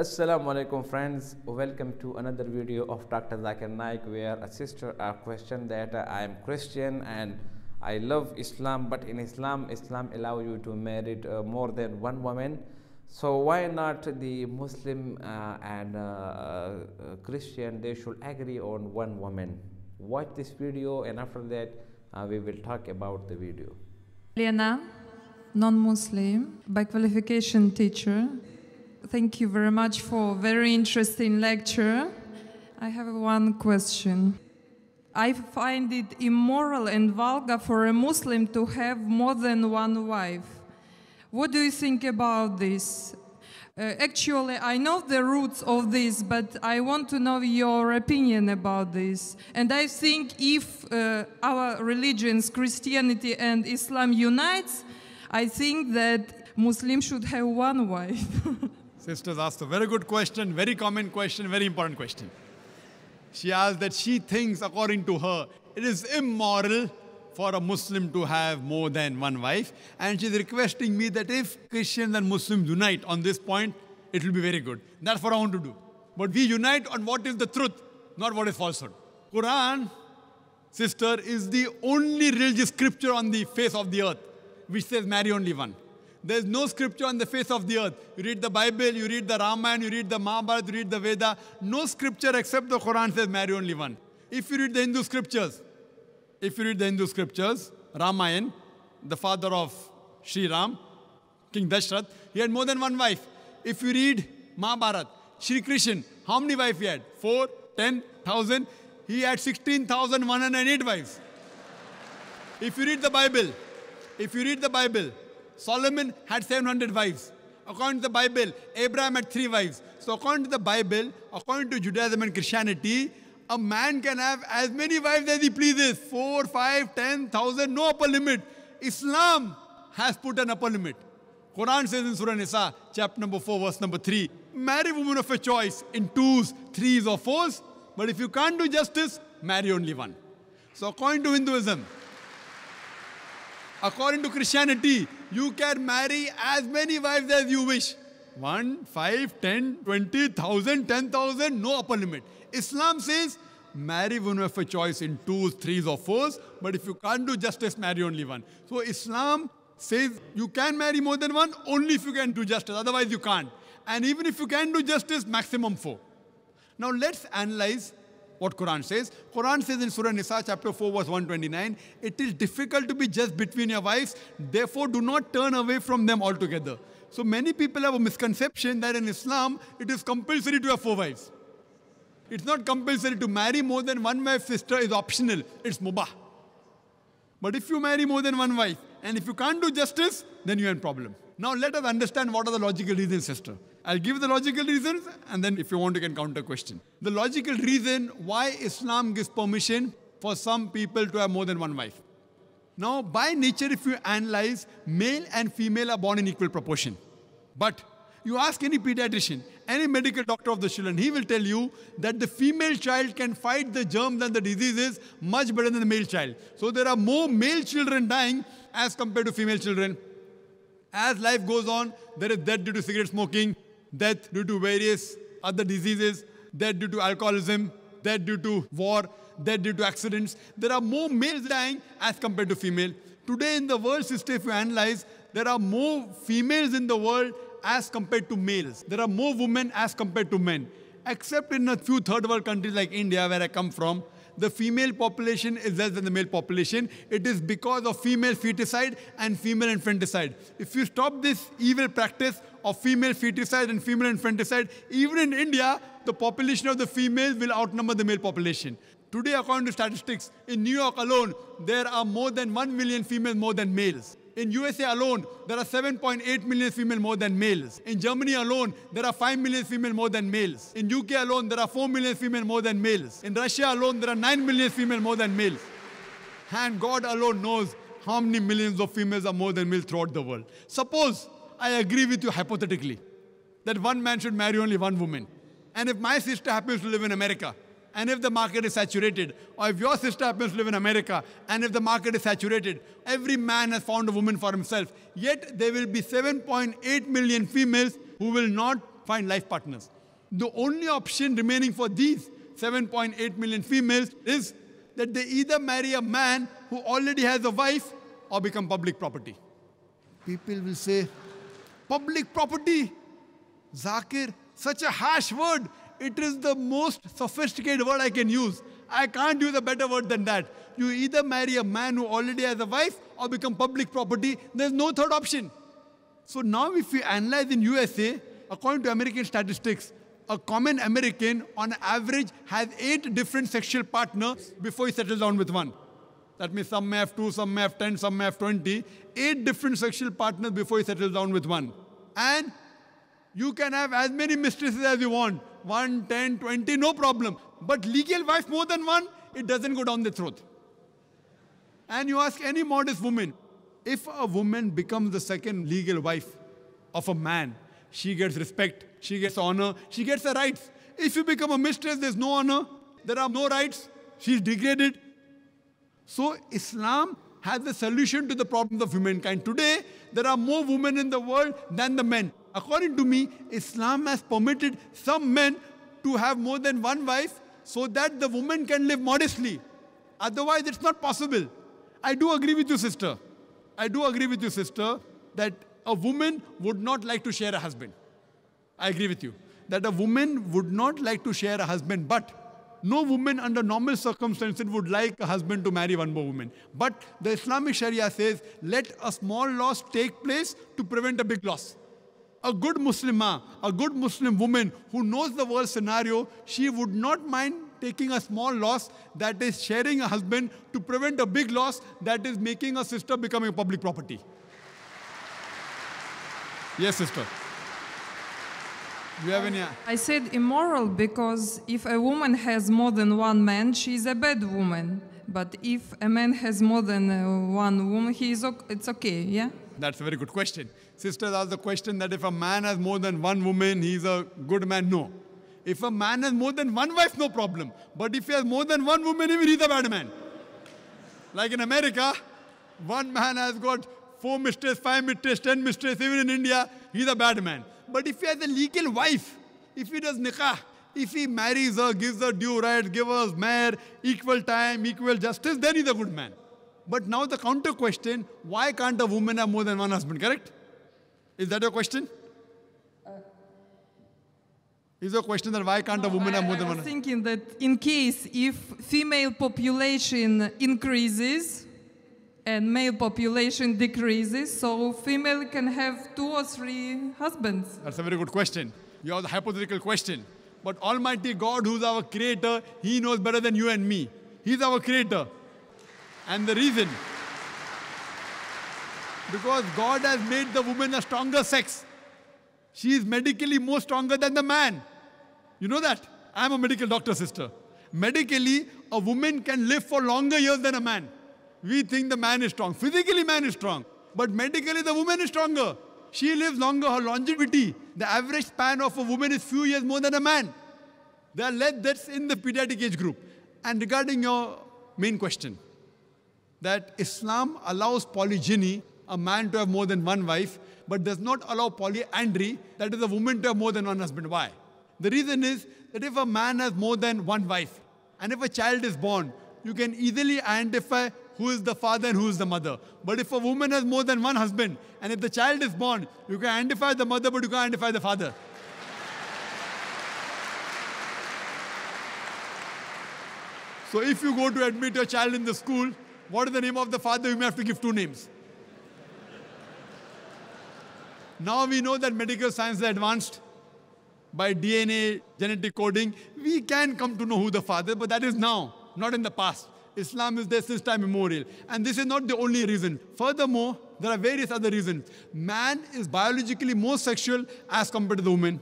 Assalamu alaikum friends welcome to another video of Dr. Zakir Naik where a sister a question that uh, I am Christian and I love Islam but in Islam Islam allow you to marry uh, more than one woman so why not the Muslim uh, and uh, uh, Christian they should agree on one woman watch this video and after that uh, we will talk about the video Lena, non Muslim, by qualification teacher. Thank you very much for very interesting lecture. I have one question. I find it immoral and vulgar for a Muslim to have more than one wife. What do you think about this? Uh, actually, I know the roots of this, but I want to know your opinion about this. And I think if uh, our religions, Christianity and Islam unites, I think that Muslims should have one wife. Sisters asked a very good question, very common question, very important question. She asked that she thinks, according to her, it is immoral for a Muslim to have more than one wife. And she's requesting me that if Christians and Muslims unite on this point, it will be very good. That's what I want to do. But we unite on what is the truth, not what is falsehood. Quran, sister, is the only religious scripture on the face of the earth which says marry only one. There's no scripture on the face of the earth. You read the Bible, you read the Ramayana, you read the Mahabharata, you read the Veda. No scripture except the Quran says marry only one. If you read the Hindu scriptures, if you read the Hindu scriptures, Ramayan, the father of Sri Ram, King Dashrath, he had more than one wife. If you read Mahabharata, Sri Krishna, how many wives he had? Four, ten, thousand. He had 16,108 wives. If you read the Bible, if you read the Bible, Solomon had 700 wives. According to the Bible, Abraham had three wives. So according to the Bible, according to Judaism and Christianity, a man can have as many wives as he pleases. Four, five, ten, thousand, no upper limit. Islam has put an upper limit. Quran says in Surah Nisa, chapter number 4, verse number 3, marry women of your choice in twos, threes, or fours. But if you can't do justice, marry only one. So according to Hinduism, according to Christianity, you can marry as many wives as you wish. One, five, ten, twenty, thousand, ten thousand, no upper limit. Islam says, marry women of a choice in twos, threes, or fours, but if you can't do justice, marry only one. So Islam says you can marry more than one only if you can do justice, otherwise you can't. And even if you can do justice, maximum four. Now let's analyze what Quran says. Quran says in Surah Nisa chapter 4 verse 129, it is difficult to be just between your wives, therefore do not turn away from them altogether. So many people have a misconception that in Islam it is compulsory to have four wives. It's not compulsory to marry more than one wife sister is optional. It's mubah. But if you marry more than one wife and if you can't do justice, then you're in problem. Now let us understand what are the logical reasons, sister. I'll give the logical reasons and then if you want you can counter question. The logical reason why Islam gives permission for some people to have more than one wife. Now by nature if you analyze, male and female are born in equal proportion. But you ask any pediatrician, any medical doctor of the children, he will tell you that the female child can fight the germs and the diseases much better than the male child. So there are more male children dying as compared to female children. As life goes on, there is death due to cigarette smoking, death due to various other diseases, death due to alcoholism, death due to war, death due to accidents. There are more males dying as compared to female. Today in the world system, if you analyze, there are more females in the world as compared to males. There are more women as compared to men. Except in a few third world countries like India, where I come from, the female population is less than the male population. It is because of female feticide and female infanticide. If you stop this evil practice of female feticide and female infanticide, even in India, the population of the females will outnumber the male population. Today, according to statistics, in New York alone, there are more than 1 million females more than males. In USA alone, there are 7.8 million female more than males. In Germany alone, there are 5 million female more than males. In UK alone, there are 4 million female more than males. In Russia alone, there are 9 million female more than males. And God alone knows how many millions of females are more than males throughout the world. Suppose I agree with you hypothetically that one man should marry only one woman. And if my sister happens to live in America, and if the market is saturated, or if your sister happens to live in America, and if the market is saturated, every man has found a woman for himself. Yet there will be 7.8 million females who will not find life partners. The only option remaining for these 7.8 million females is that they either marry a man who already has a wife or become public property. People will say, public property, Zakir, such a harsh word. It is the most sophisticated word I can use. I can't use a better word than that. You either marry a man who already has a wife or become public property. There's no third option. So now if we analyze in USA, according to American statistics, a common American on average has eight different sexual partners before he settles down with one. That means some may have two, some may have 10, some may have 20. Eight different sexual partners before he settles down with one. And you can have as many mistresses as you want. One, 10, 20, no problem. But legal wife more than one, it doesn't go down the throat. And you ask any modest woman, if a woman becomes the second legal wife of a man, she gets respect, she gets honor, she gets the rights. If you become a mistress, there's no honor, there are no rights, she's degraded. So Islam has the solution to the problems of humankind. Today, there are more women in the world than the men. According to me, Islam has permitted some men to have more than one wife so that the woman can live modestly. Otherwise, it's not possible. I do agree with you, sister. I do agree with you, sister, that a woman would not like to share a husband. I agree with you. That a woman would not like to share a husband, but no woman under normal circumstances would like a husband to marry one more woman. But the Islamic Sharia says, let a small loss take place to prevent a big loss. A good Muslimah, a good Muslim woman who knows the world scenario, she would not mind taking a small loss that is sharing a husband to prevent a big loss that is making a sister becoming a public property. Yes, sister. Do you have any? I said immoral because if a woman has more than one man, she is a bad woman. But if a man has more than uh, one woman, he is o- it's okay, yeah? That's a very good question. Sisters asked the question that if a man has more than one woman, he's a good man. No. If a man has more than one wife, no problem. But if he has more than one woman, even he's a bad man. Like in America, one man has got four mistresses, five mistresses, ten mistresses. Even in India, he's a bad man. But if he has a legal wife, if he does nikah, if he marries her, gives her due rights, gives her mahr, equal time, equal justice, then he's a good man. But now the counter question, why can't a woman have more than one husband, correct? Is that your question? Uh, Is your question that why can't a woman have more than I one was husband? thinking that in case if female population increases and male population decreases, so female can have two or three husbands. That's a very good question. You have the hypothetical question. But Almighty God, who's our creator, He knows better than you and me. He's our creator. And the reason, because God has made the woman a stronger sex. She is medically more stronger than the man. You know that? I'm a medical doctor, sister. Medically, a woman can live for longer years than a man. We think the man is strong. Physically, man is strong. But medically, the woman is stronger. She lives longer. Her longevity, the average span of a woman is few years more than a man. There are less deaths in the pediatric age group. And regarding your main question, that Islam allows polygyny, a man to have more than one wife, but does not allow polyandry, that is a woman to have more than one husband. Why? The reason is that if a man has more than one wife, and if a child is born, you can easily identify who is the father and who is the mother. But if a woman has more than one husband, and if the child is born, you can identify the mother, but you can't identify the father. So if you go to admit your child in the school, what is the name of the father? You may have to give two names. Now we know that medical science is advanced by DNA, genetic coding. We can come to know who the father, but that is now, not in the past. Islam is there since time immemorial. And this is not the only reason. Furthermore, there are various other reasons. Man is biologically more sexual as compared to the woman.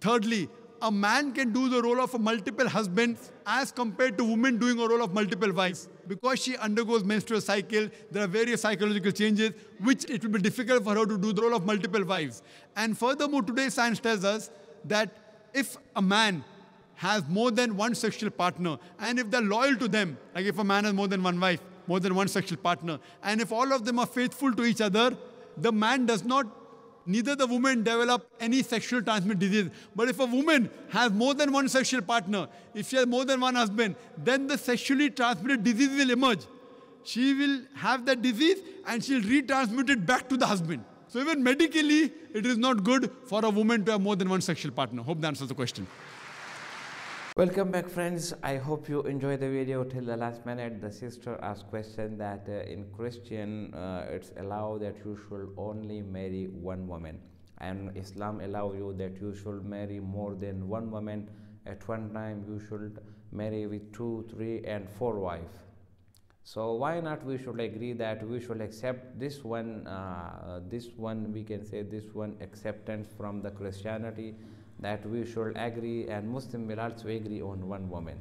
Thirdly, a man can do the role of a multiple husband as compared to women doing a role of multiple wives. Because she undergoes menstrual cycle, there are various psychological changes which it will be difficult for her to do the role of multiple wives. And furthermore, today science tells us that if a man has more than one sexual partner and if they're loyal to them, like if a man has more than one wife, more than one sexual partner, and if all of them are faithful to each other, the man does not neither the woman develop any sexual transmitted disease. But if a woman has more than one sexual partner, if she has more than one husband, then the sexually transmitted disease will emerge. She will have that disease and she'll retransmit it back to the husband. So even medically, it is not good for a woman to have more than one sexual partner. Hope that answers the question. Welcome back friends. I hope you enjoy the video till the last minute. The sister asked question that uh, in Christian uh, it's allowed that you should only marry one woman and Islam allow you that you should marry more than one woman at one time you should marry with two, three and four wife. So why not we should agree that we should accept this one, uh, this one we can say this one acceptance from the Christianity that we should agree and Muslim will also agree on one woman.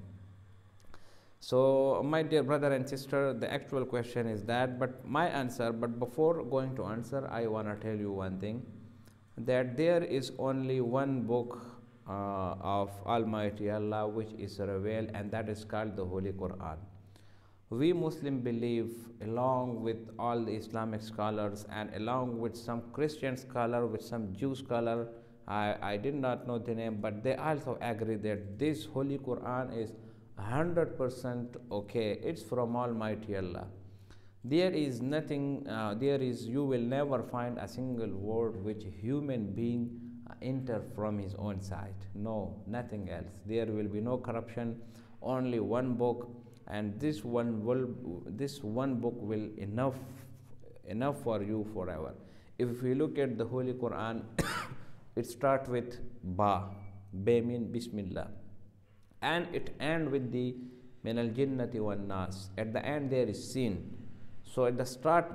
So my dear brother and sister, the actual question is that, but my answer, but before going to answer, I want to tell you one thing, that there is only one book uh, of Almighty Allah which is revealed and that is called the Holy Quran. We Muslim believe along with all the Islamic scholars and along with some Christian scholar, with some Jew scholar, I, I did not know the name, but they also agree that this Holy Quran is 100% okay. It's from Almighty Allah. There is nothing, uh, there is, you will never find a single word which human being enter from his own side. No, nothing else. There will be no corruption, only one book, and this one will, this one book will enough, enough for you forever. If we look at the Holy Quran, it starts with ba mean bismillah. And it end with the min al jinnati nas. At the end there is sin so at the start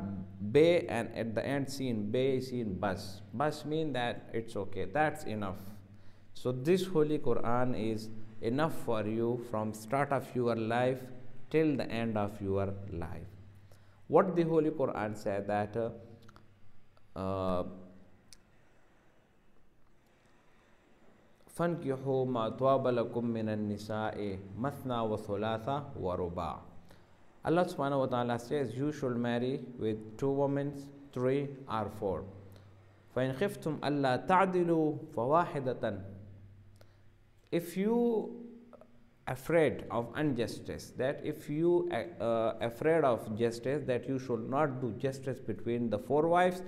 be and at the end sin be sin bas. Bas mean that it's okay. That's enough. So this holy quran is enough for you from start of your life till the end of your life. What the holy quran said that uh, uh, فانكحوا ما طاب لكم من النساء مثنى وثلاثة ورباع Allah subhanahu wa ta'ala says you should marry with two women, three or four. فإن خفتم ألا تعدلوا فواحدة If you afraid of injustice, that if you uh, afraid of justice, that you should not do justice between the four wives,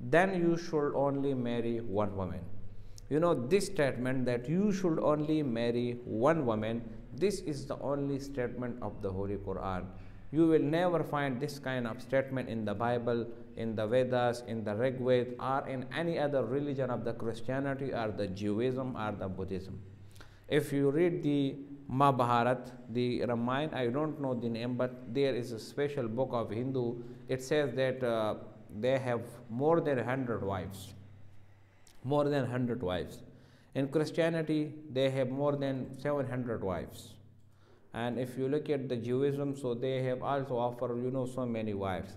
then you should only marry one woman you know this statement that you should only marry one woman this is the only statement of the holy quran. You will never find this kind of statement in the bible in the vedas in the rigveda or in any other religion of the christianity or the judaism or the buddhism. If you read the Mahabharat, the Ramayana, I don't know the name, but there is a special book of Hindu. It says that uh, they have more than 100 wives more than 100 wives. In Christianity, they have more than 700 wives. And if you look at the Judaism, so they have also offered, you know, so many wives.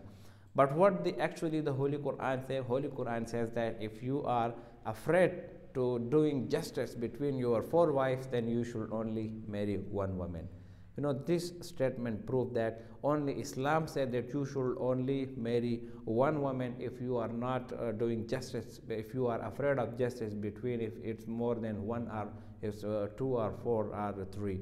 But what the, actually the Holy Quran says, Holy Quran says that if you are afraid to doing justice between your four wives, then you should only marry one woman. You know, this statement proved that only Islam said that you should only marry one woman if you are not uh, doing justice, if you are afraid of justice between if it's more than one or if uh, two or four or three.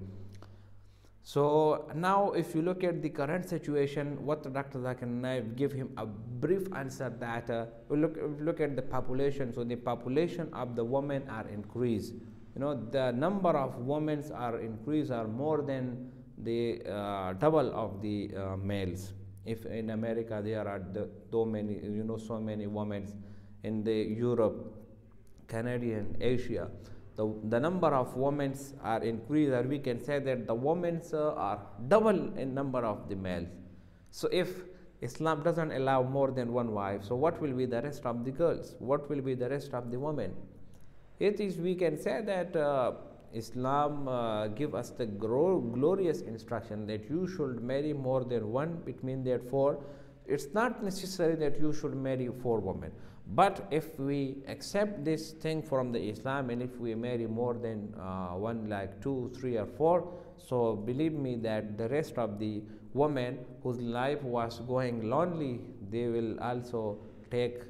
So now if you look at the current situation, what Dr. Zakir Naik give him a brief answer that uh, look, look at the population. So the population of the women are increased. You know, the number of women are increased are more than the uh, double of the uh, males. If in America there are the, so many, you know, so many women in the Europe, Canadian, Asia, the, the number of women are increased, or we can say that the women uh, are double in number of the males. So if Islam doesn't allow more than one wife, so what will be the rest of the girls? What will be the rest of the women? It is, we can say that uh, Islam uh, give us the glorious instruction that you should marry more than one between that four. It's not necessary that you should marry four women. But if we accept this thing from the Islam and if we marry more than uh, one like two, three or four, so believe me that the rest of the women whose life was going lonely, they will also take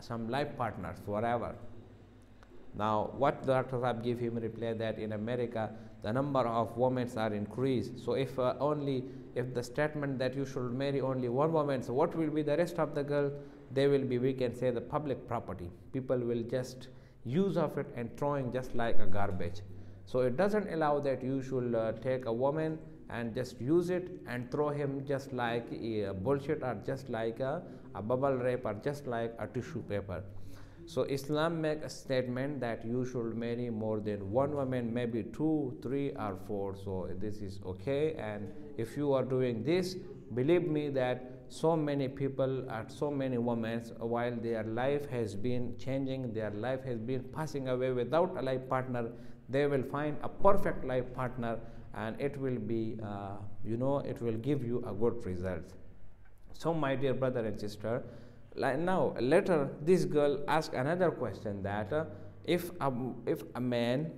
some life partners forever. Now, what Dr. Saab gave him reply that in America the number of women are increased. So, if uh, only if the statement that you should marry only one woman, so what will be the rest of the girl? They will be we can say the public property. People will just use of it and throwing just like a garbage. So it doesn't allow that you should uh, take a woman and just use it and throw him just like a bullshit or just like a, a bubble wrap or just like a tissue paper. So Islam make a statement that you should marry more than one woman, maybe two, three, or four. So this is okay. And if you are doing this, believe me that so many people and so many women, while their life has been changing, their life has been passing away without a life partner, they will find a perfect life partner, and it will be, uh, you know, it will give you a good result. So, my dear brother and sister like now later this girl asked another question that uh, if a, if a man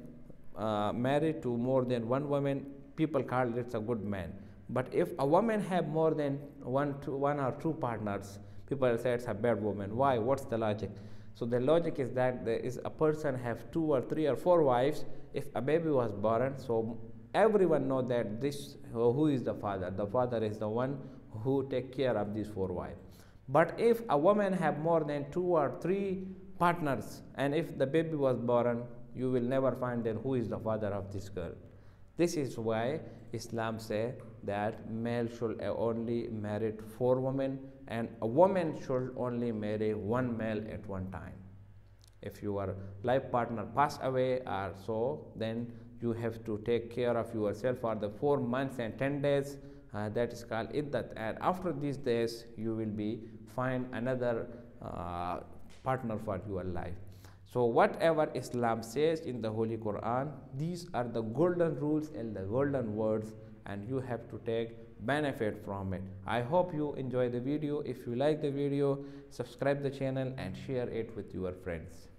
uh, married to more than one woman people call it a good man. But if a woman have more than one two, one or two partners people say it's a bad woman. Why? What's the logic? So the logic is that there is a person have two or three or four wives. If a baby was born so everyone know that this who is the father? The father is the one who take care of these four wives but if a woman have more than two or three partners and if the baby was born, you will never find then who is the father of this girl. This is why Islam say that male should only marry four women and a woman should only marry one male at one time. If your life partner pass away or so, then you have to take care of yourself for the four months and ten days uh, that is called iddat and after these days you will be find another uh, partner for your life. So whatever islam says in the holy quran these are the golden rules and the golden words and you have to take benefit from it. I hope you enjoy the video. If you like the video subscribe the channel and share it with your friends